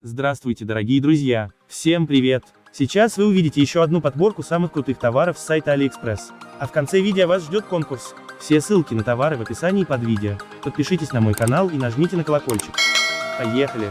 Здравствуйте, дорогие друзья! Всем привет! Сейчас вы увидите еще одну подборку самых крутых товаров с сайта AliExpress. А в конце видео вас ждет конкурс. Все ссылки на товары в описании под видео. Подпишитесь на мой канал и нажмите на колокольчик. Поехали!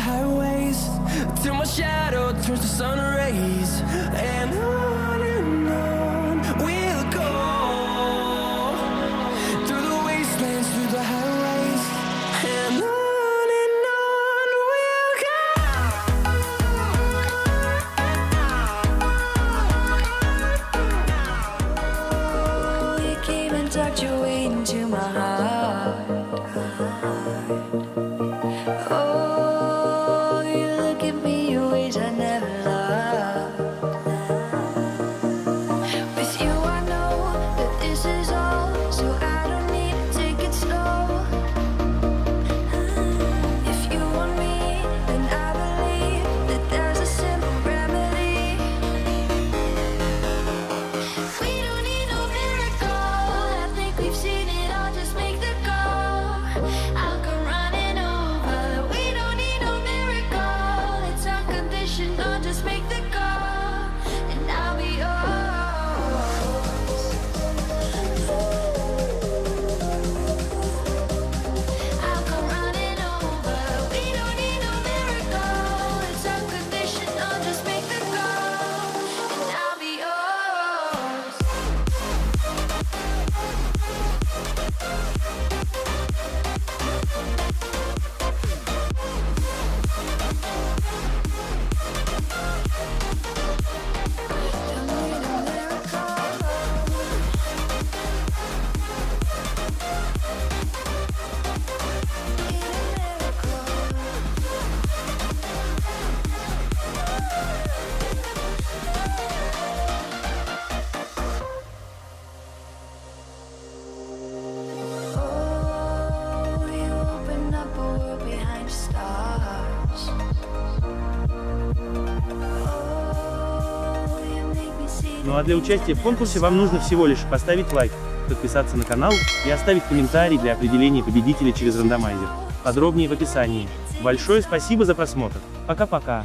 highways Till my shadow turns to sun rays And on and on We'll go. Through the wastelands, through the highways And on and on Talked your way Ну а для участия в конкурсе вам нужно всего лишь поставить лайк, подписаться на канал и оставить комментарий для определения победителя через рандомайзер. Подробнее в описании. Большое спасибо за просмотр. Пока-пока.